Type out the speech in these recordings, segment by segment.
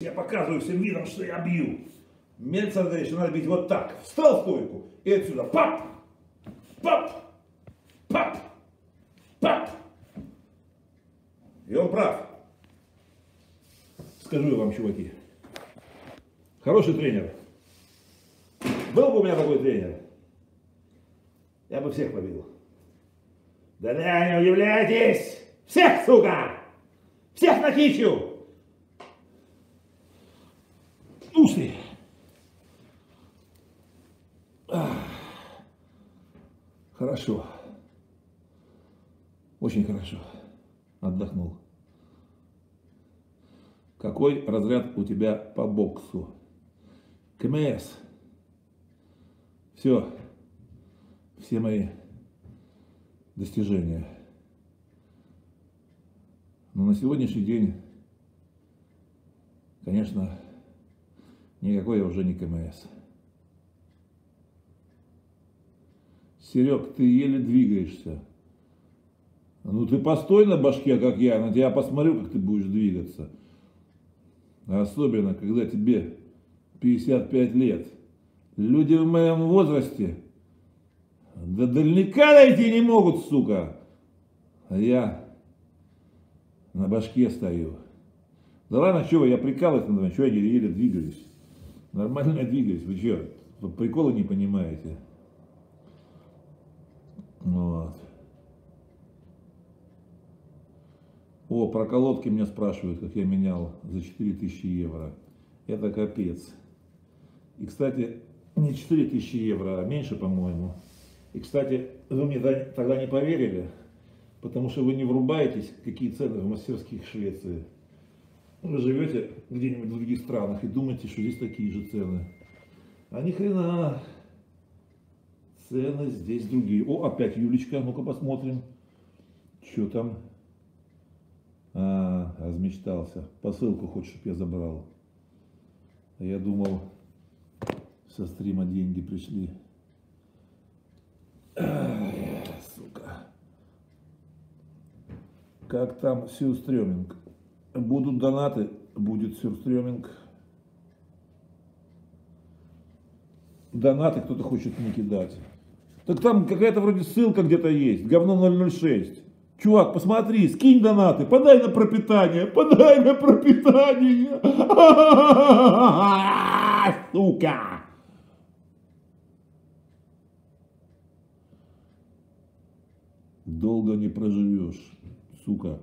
Я показываю всем видом, что я бью. Мне Александр Андреевич надо бить вот так. Встал в стойку и отсюда. Пап! Пап! Пап! Пап! И он прав. Скажу я вам, чуваки. Хороший тренер. Был бы у меня такой тренер, я бы всех победил. Да-да, не удивляйтесь! Всех, сука! Всех накичу! Ух ты! Ах. Хорошо. Очень хорошо. Отдохнул. Какой разряд у тебя по боксу? КМС. Все. Все мои достижения. Но на сегодняшний день, конечно, никакой я уже не КМС. Серег, ты еле двигаешься. Ну ты постой на башке, как я, на тебя посмотрю, как ты будешь двигаться. Особенно, когда тебе 55 лет. Люди в моем возрасте до дальника дойти не могут, сука. А я на башке стою. Да ладно, вы, я прикалываюсь над вами, что я еле-еле двигаюсь. Нормально двигаюсь, вы что, приколы не понимаете. Вот. О, про колодки меня спрашивают, как я менял за 4000 евро. Это капец. И, кстати, не 4000 евро, а меньше, по-моему. И, кстати, вы мне тогда не поверили, потому что вы не врубаетесь, какие цены в мастерских Швеции. Вы живете где-нибудь в других странах и думаете, что здесь такие же цены. А ни хрена. Цены здесь другие. О, опять Юлечка, ну-ка посмотрим. Что там? А, размечтался. Посылку хочешь, чтобы я забрал. А я думал, со стрима деньги пришли. Ай, сука. Как там Сюрстреминг? Будут донаты, будет Сюрстреминг. Донаты кто-то хочет мне кидать. Так там какая-то вроде ссылка где-то есть. Говно 006. Чувак, посмотри, скинь донаты, подай на пропитание, подай на пропитание. Сука. Долго не проживешь, сука.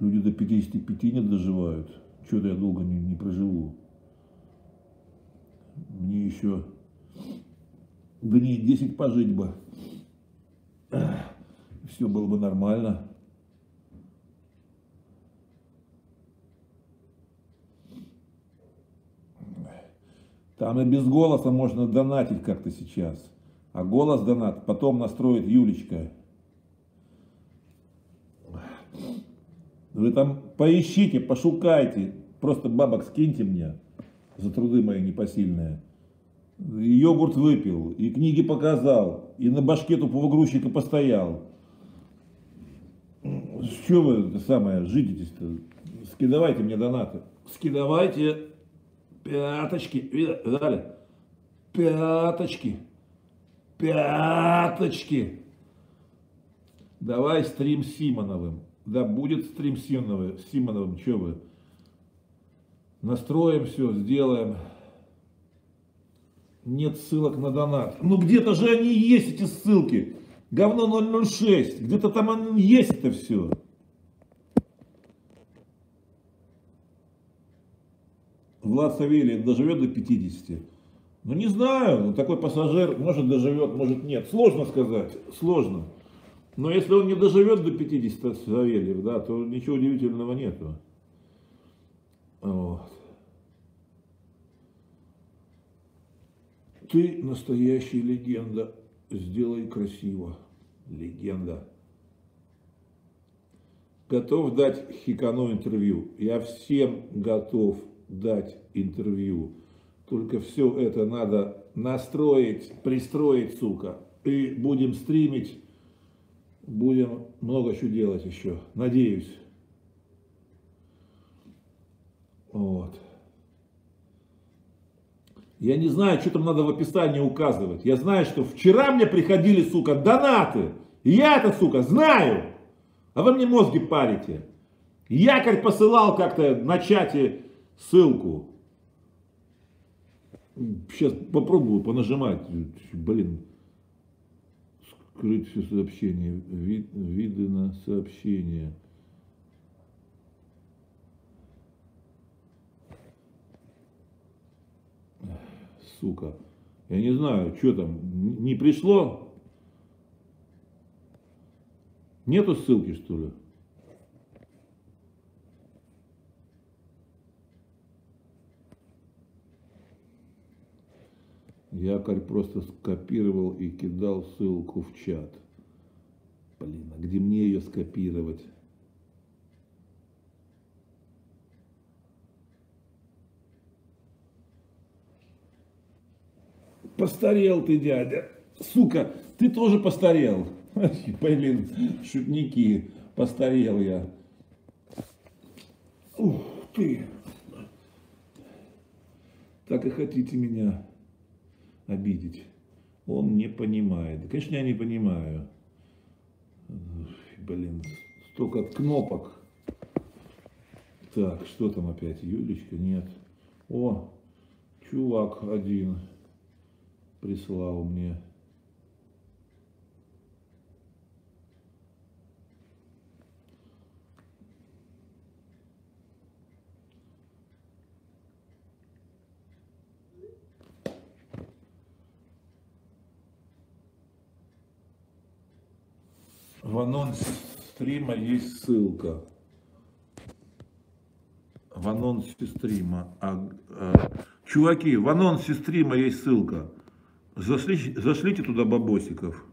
Люди до 55 не доживают. Что-то я долго не, не проживу. Мне еще дней 10 пожить бы. Все было бы нормально. Там и без голоса можно донатить как-то сейчас. А голос донат потом настроит Юлечка. Вы там поищите, пошукайте. Просто бабок скиньте мне за труды мои непосильные. И йогурт выпил, и книги показал, и на башке тупого грузчика постоял. Что вы это самое, житесь-то? Скидывайте мне донаты. Скидывайте пяточки. Видали? Пяточки. Пяточки. Давай стрим с Симоновым. Да будет стрим с Симоновым. Симоновым. Что вы? Настроим все, сделаем. Нет ссылок на донат. Ну где-то же они есть, эти ссылки. Говно 006. Где-то там есть это все. Влад Савельев доживет до 50. Ну не знаю, ну, такой пассажир может доживет, может нет. Сложно сказать, сложно. Но если он не доживет до 50 Савельев, да, то ничего удивительного нету. Вот. Ты настоящая легенда. Сделай красиво. Легенда. Готов дать Хикану интервью. Я всем готов дать интервью. Только все это надо настроить, пристроить, сука. И будем стримить, будем много что делать еще. Надеюсь. Вот. Я не знаю, что там надо в описании указывать. Я знаю, что вчера мне приходили, сука, донаты. И я это, сука, знаю. А вы мне мозги парите. Якорь посылал как-то на чате ссылку. Сейчас попробую понажимать. Блин. Скрыть все сообщения. Вид, виды на сообщения. Сука. Я не знаю, что там. Не пришло? Нету ссылки, что ли? Якорь просто скопировал и кидал ссылку в чат. Блин, а где мне ее скопировать? Постарел ты, дядя. Сука, ты тоже постарел. Блин, шутники, постарел я. Ух ты. Так и хотите меня обидеть. Он не понимает. Конечно, я не понимаю. Блин, столько кнопок. Так, что там опять? Юлечка? Нет. О, чувак один прислал мне. В анонсе стрима есть ссылка. В анонсе стрима. А, а, чуваки, в анонсе стрима есть ссылка. Зашли, зашлите туда бабосиков.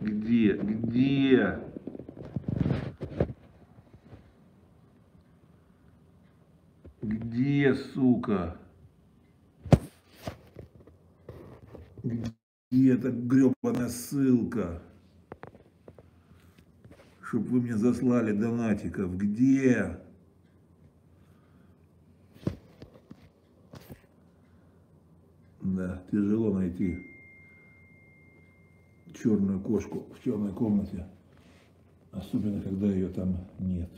Где? Где? Где, сука? Где эта гребаная ссылка? Чтоб вы мне заслали донатиков. Где? Да, тяжело найти черную кошку в черной комнате. Особенно, когда ее там нет.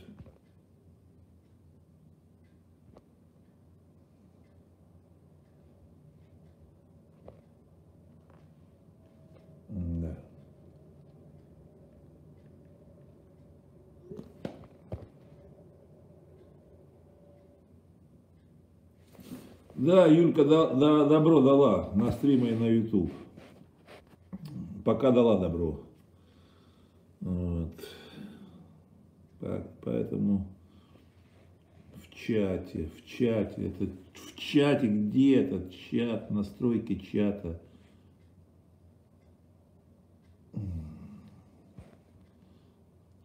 Да. Да, Юлька да, да, добро дала на стриме и на YouTube. Пока дала добро. Вот. Так, поэтому в чате, в чате, это в чате где этот чат, настройки чата.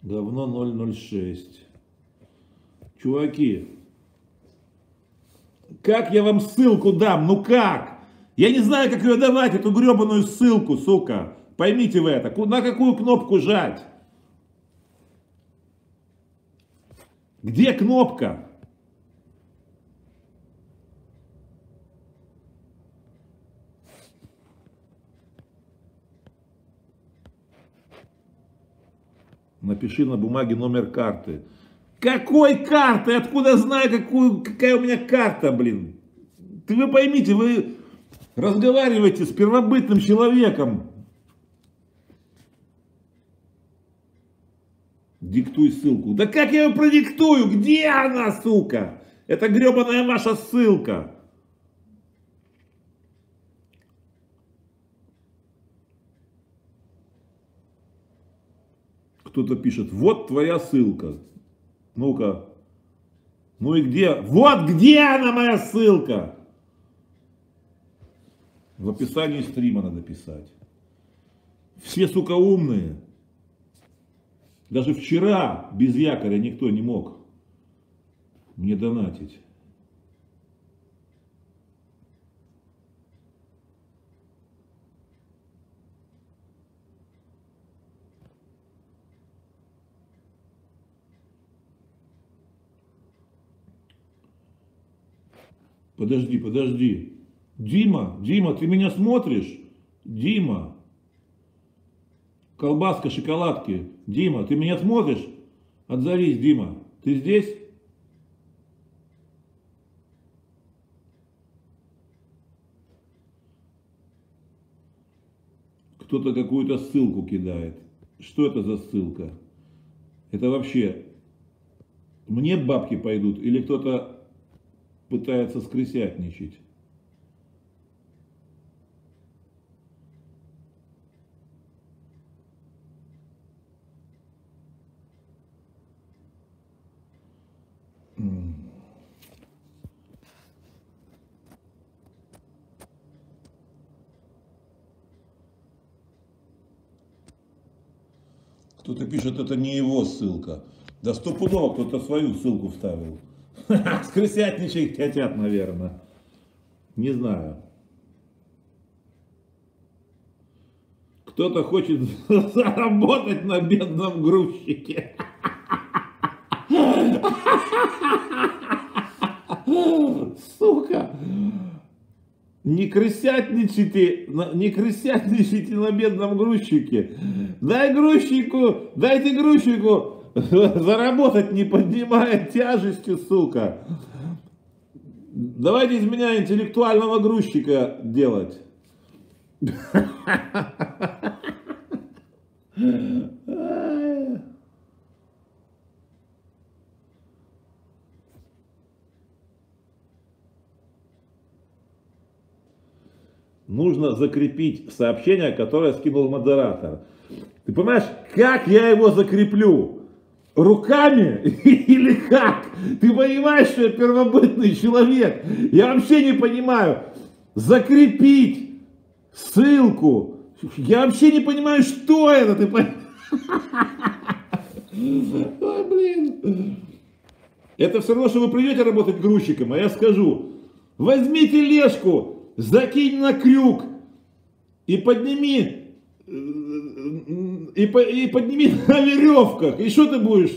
Говно 006. Чуваки, как я вам ссылку дам? Ну как? Я не знаю, как ее давать, эту гребаную ссылку, сука. Поймите вы это. На какую кнопку жать? Где кнопка? Напиши на бумаге номер карты. Какой карты? Откуда знаю, какую, какая у меня карта, блин? Ты вы поймите, вы разговариваете с первобытным человеком. Диктуй ссылку. Да как я ее продиктую? Где она, сука? Это гребаная ваша ссылка. Кто-то пишет, вот твоя ссылка. Ну-ка. Ну и где? Вот где она, моя ссылка? В описании стрима надо писать. Все, сука, умные. Даже вчера без якоря никто не мог мне донатить. Подожди, подожди. Дима, Дима, ты меня смотришь? Дима. Колбаска, шоколадки. Дима, ты меня смотришь? Отзовись, Дима. Ты здесь? Кто-то какую-то ссылку кидает. Что это за ссылка? Это вообще мне бабки пойдут или кто-то пытается скрысятничать? Кто-то пишет, это не его ссылка. Да стопудово кто-то свою ссылку вставил. Скрысятничать хотят, наверное. Не знаю. Кто-то хочет заработать на бедном грузчике. Сука. Не крысятничайте, не крысятничайте на бедном грузчике. Дай грузчику, дайте грузчику заработать, не поднимая тяжести, сука. Давайте из меня интеллектуального грузчика делать. нужно закрепить сообщение, которое скинул модератор. Ты понимаешь, как я его закреплю? Руками или как? Ты понимаешь, что я первобытный человек? Я вообще не понимаю. Закрепить ссылку. Я вообще не понимаю, что это. Ты понимаешь? Блин. Это все равно, что вы придете работать грузчиком, а я скажу, возьмите лешку, закинь на крюк и подними, и, и подними на веревках. И что ты будешь?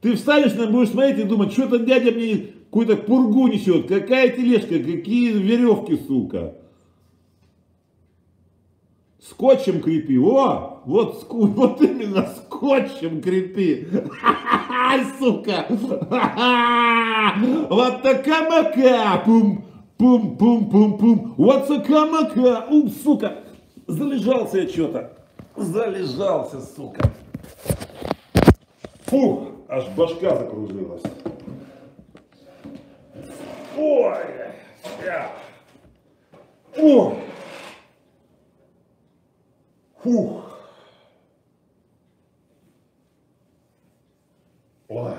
Ты встанешь, будешь смотреть и думать, что-то дядя мне какую-то пургу несет. Какая тележка, какие веревки, сука. Скотчем крепи. О, вот, вот именно скотчем крепи. Сука. Вот такая мака. Пум. Пум-пум-пум-пум. Вацакамака. Ум, сука. Залежался я что-то. Залежался, сука. Фух, аж башка закружилась. Ой, я. О. Фух. Ой.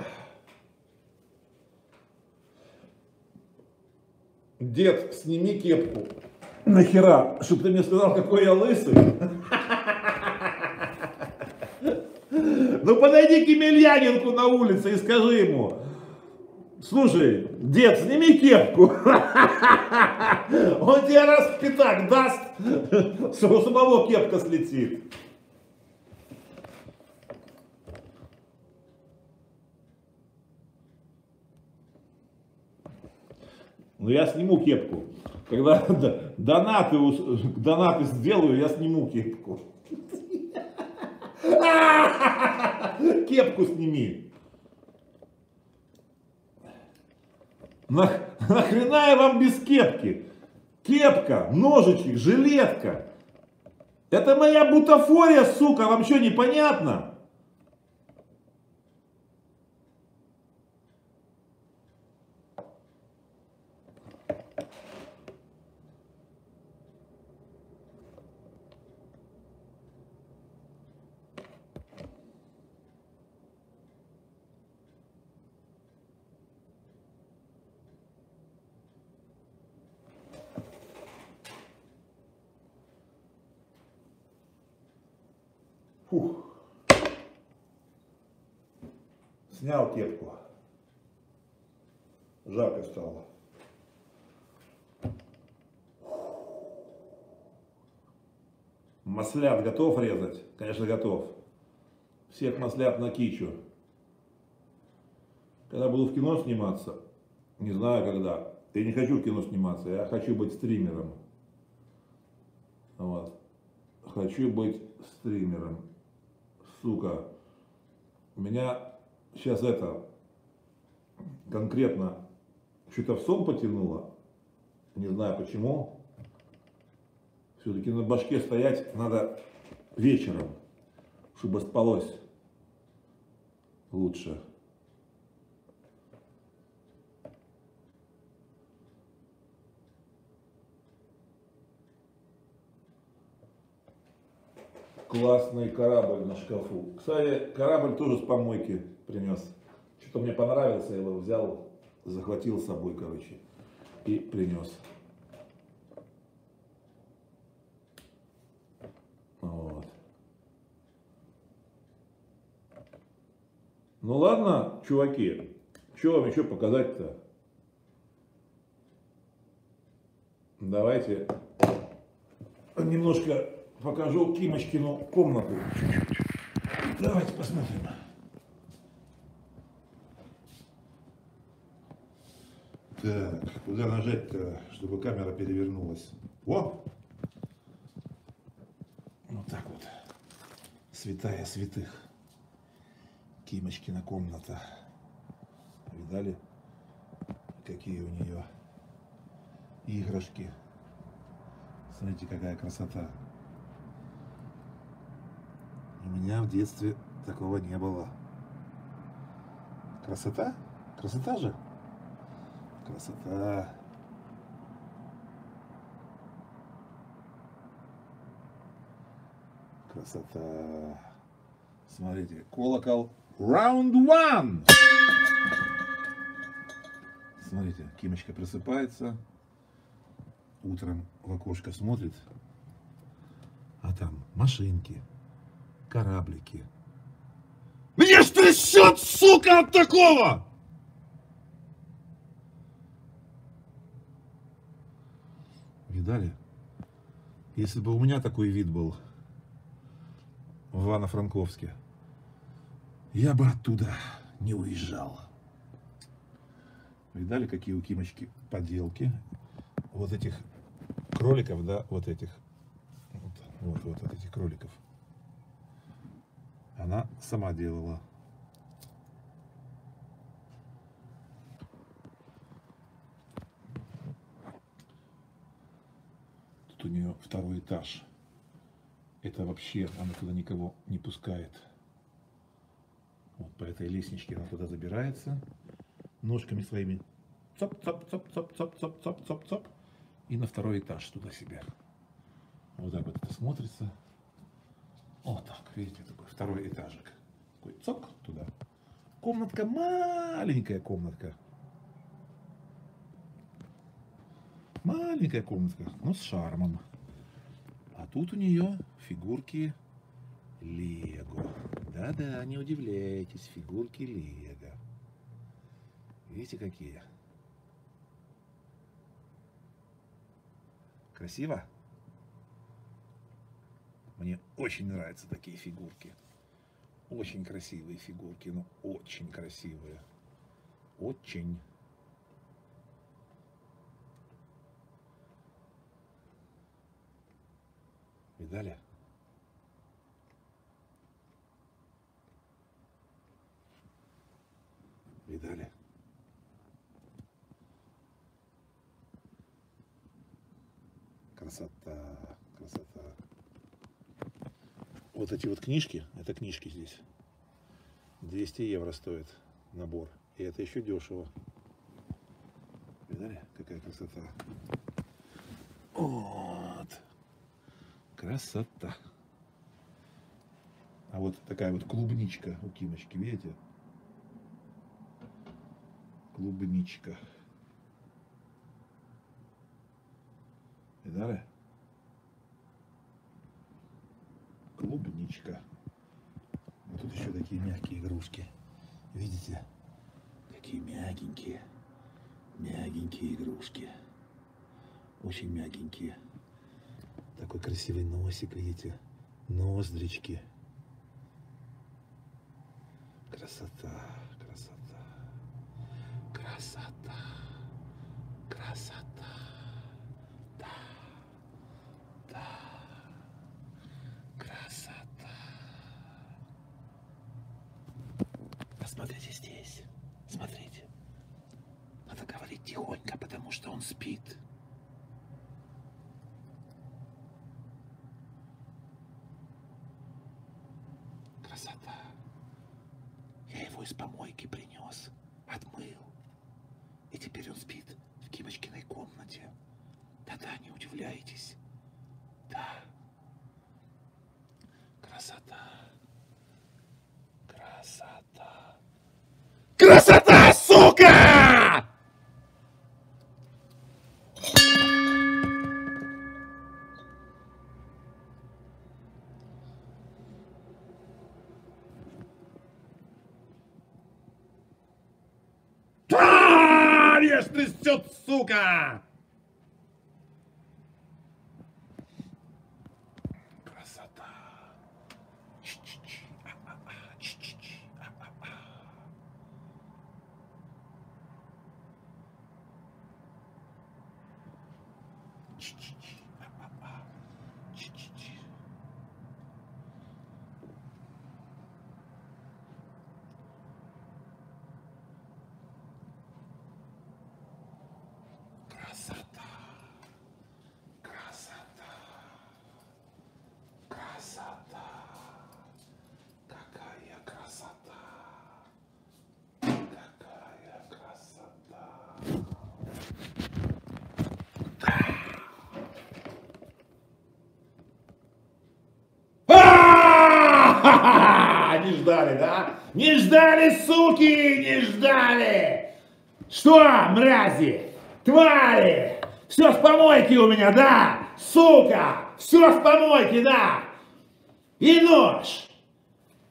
Дед, сними кепку. Нахера? Чтобы ты мне сказал, какой я лысый? Ну подойди к Емельяненку на улице и скажи ему, слушай, дед, сними кепку. Он тебе раз пятак даст, у самого кепка слетит. Но я сниму кепку. Когда донаты, донаты сделаю, я сниму кепку. Кепку сними. Нахрена я вам без кепки? Кепка, ножичек, жилетка. Это моя бутафория, сука, вам что, непонятно? Фух. Снял кепку. Жарко стало. Маслят готов резать? Конечно, готов. Всех маслят на кичу. Когда буду в кино сниматься, не знаю когда, Я не хочу в кино сниматься, я хочу быть стримером. Вот. Хочу быть стримером. Сука. Меня сейчас это конкретно что-то в сон потянуло. Не знаю почему. Все-таки на башке стоять надо вечером, чтобы спалось лучше. Классный корабль на шкафу. Кстати, корабль тоже с помойки принес. Что-то мне понравился, я его взял, захватил с собой, короче, и принес. Вот. Ну ладно, чуваки, что вам еще показать-то? Давайте немножко покажу Кимочкину комнату. Давайте посмотрим. Так, куда нажать-то, чтобы камера перевернулась? О! Вот так вот. Святая святых. Кимочкина комната. Видали, какие у нее игрушки? Смотрите, какая красота. Меня в детстве такого не было. Красота? Красота же? Красота. Красота. Смотрите, колокол. Round one! Смотрите, Кимочка просыпается, утром в окошко смотрит, а там машинки, кораблики. Мне ж трясет, сука, от такого! Видали? Если бы у меня такой вид был в Ивано-Франковске, я бы оттуда не уезжал. Видали, какие у Кимочки поделки? Вот этих кроликов, да, вот этих. Вот, вот, вот этих кроликов. Она сама делала. Тут у нее второй этаж. Это вообще, она туда никого не пускает. Вот по этой лестничке она туда забирается. Ножками своими. Цоп-цоп-цоп-цоп-цоп-цоп-цоп-цоп. И на второй этаж туда себе. Вот так вот это смотрится. Вот так, видите, такой второй этажик. Такой цок туда. Комнатка маленькая комнатка. Маленькая комнатка, но с шармом. А тут у нее фигурки Лего. Да-да, не удивляйтесь, фигурки Лего. Видите, какие? Красиво? Мне очень нравятся такие фигурки. Очень красивые фигурки, ну очень красивые. Очень. Видали? Видали? Красота. Вот эти вот книжки, это книжки здесь. 200 евро стоит набор. И это еще дешево. Видали, какая красота? Вот. Красота. А вот такая вот клубничка у Кимочки, видите? Клубничка. Видали? Клубничка. Вот тут еще такие мягкие игрушки. Видите? Какие мягенькие. Мягенькие игрушки. Очень мягенькие. Такой красивый носик, видите? Ноздрички. Красота, красота, красота, Красота. Да. Да. Красота. Посмотрите здесь. Смотрите. Надо говорить тихонько, потому что он спит. Красота. Я его из помойки принес, отмыл. И теперь он спит в Кимочкиной комнате. Да-да, не удивляйтесь. Да. Красота. Красота. Красота, сука! А, Меня ж трясет, сука! Красота. Чи-чи-чи. А-а-а. Чи-чи-чи. А-а-а. Чи-чи-чи. А-а-а. Чи-чи-чи. Красота. Красота. Красота. Какая красота. Какая красота. А! Не ждали, да? Не ждали, суки, не ждали! Что, мрази, твари, все с помойки у меня, да? Сука, все с помойки, да? И нож,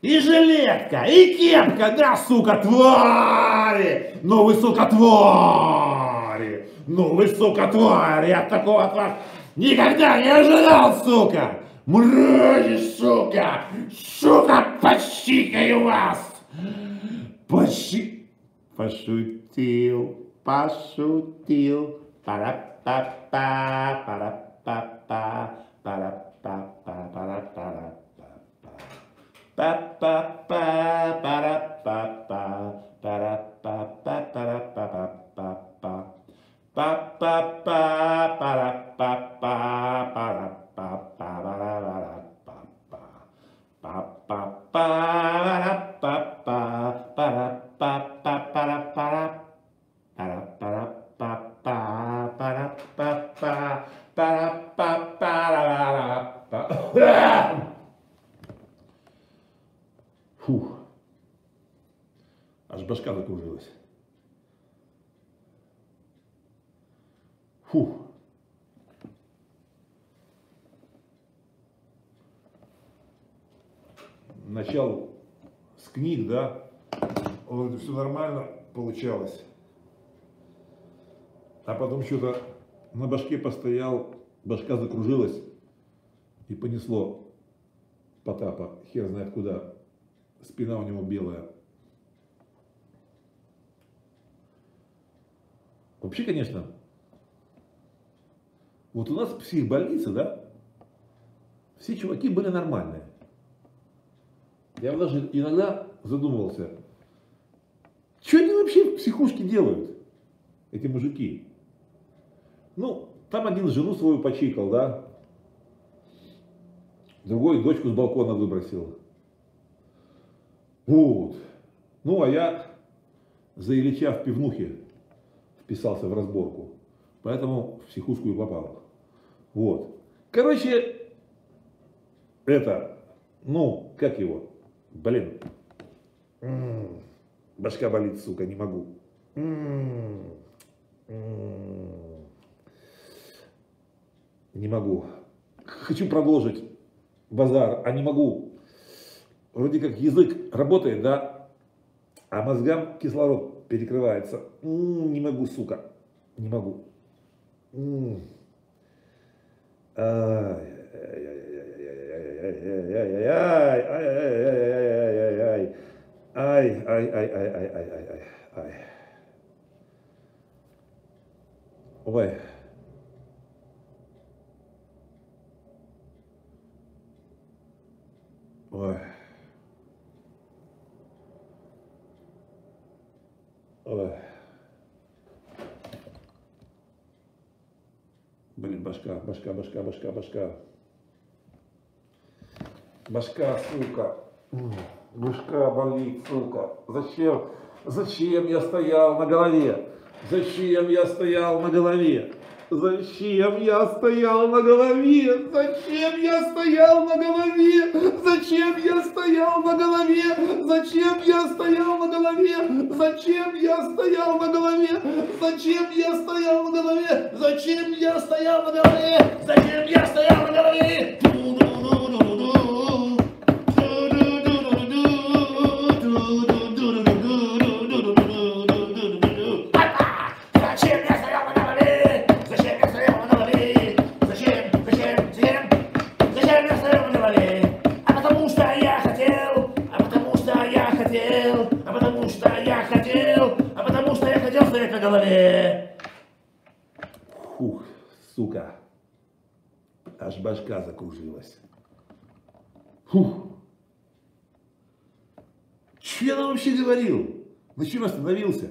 и жилетка, и кепка, да, сука, твари! Ну вы, сука, твари! Ну вы, сука, твари! Я такого от вас никогда не ожидал, сука! Мразь, сука! Сука, пощикай вас! Пощи... Пошутил, пошутил. Пара-па-па, пара-па-па, пара-па-па, пара-па-па. Pa-pa-pa, para-pa-pa, para-pa-pa, para-pa-pa. ba ba ba ba da ba ba ba da ba ba ba da ba da ba ba ba ba ba da ba ba ba da нормально получалось. А потом что-то на башке постоял, башка закружилась и понесло Потапа, хер знает куда. Спина у него белая. Вообще, конечно, вот у нас в психбольнице, да, все чуваки были нормальные. Я даже иногда задумывался, что они вообще в психушке делают, эти мужики? Ну, там один жену свою почикал, да, другой дочку с балкона выбросил. Вот. Ну, а я за Ильича в пивнухе вписался в разборку. Поэтому в психушку и попал. Вот. Короче, это, ну, как его? Блин. М-м, Башка болит, сука, не могу. М-м, м-м. Не могу. Хочу продолжить базар, а не могу. Вроде как язык работает, да, а мозгам кислород перекрывается. М, Не могу, сука, не могу. М. Ай, ай-яй-яй-яй-яй-яй-яй-яй-яй-яй-яй-яй-яй-яй-яй-яй-яй-яй. Ай, ай, ай, ай, ай, ай, ай, ай, ай. Ой. Ой. Ой. Блин, башка, башка, башка, башка, башка. Башка, сука. Башка болит, сука. Зачем? Зачем я стоял на голове? Зачем я стоял на голове? Зачем я стоял на голове? Зачем я стоял на голове? Зачем я стоял на голове? Зачем я стоял на голове? Зачем я стоял на голове? Зачем я стоял на голове? Зачем я стоял на голове? Зачем я стоял на голове? Закружилась. Фух. Че я вообще говорил? На чем остановился?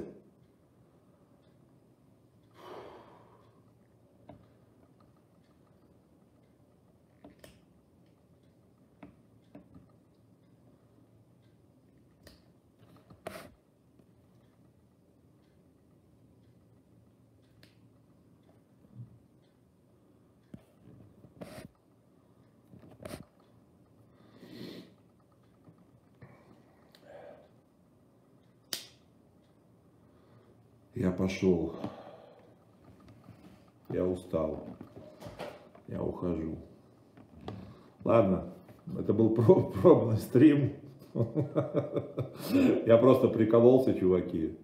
Я пошел. Я устал. Я ухожу. Ладно, это был про- пробный стрим. Я просто прикололся, чуваки.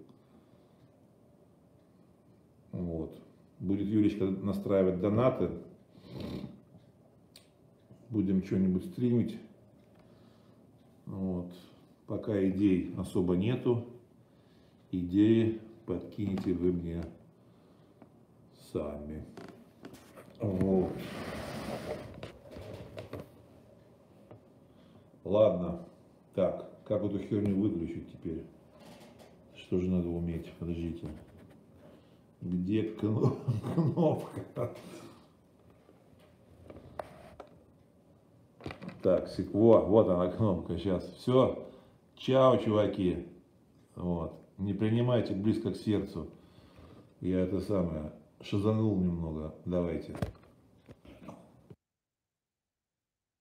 Вот. Будет Юлечка настраивать донаты. Будем что-нибудь стримить. Вот. Пока идей особо нету. Идеи подкинете вы мне сами. Вот. Ладно. Так, как эту херню выключить теперь? Что же надо уметь? Подождите. Где кно- кнопка? Так, сек- во, вот она кнопка, сейчас. Все. Чао, чуваки. Вот. Не принимайте близко к сердцу. Я это самое, шазанул немного. Давайте.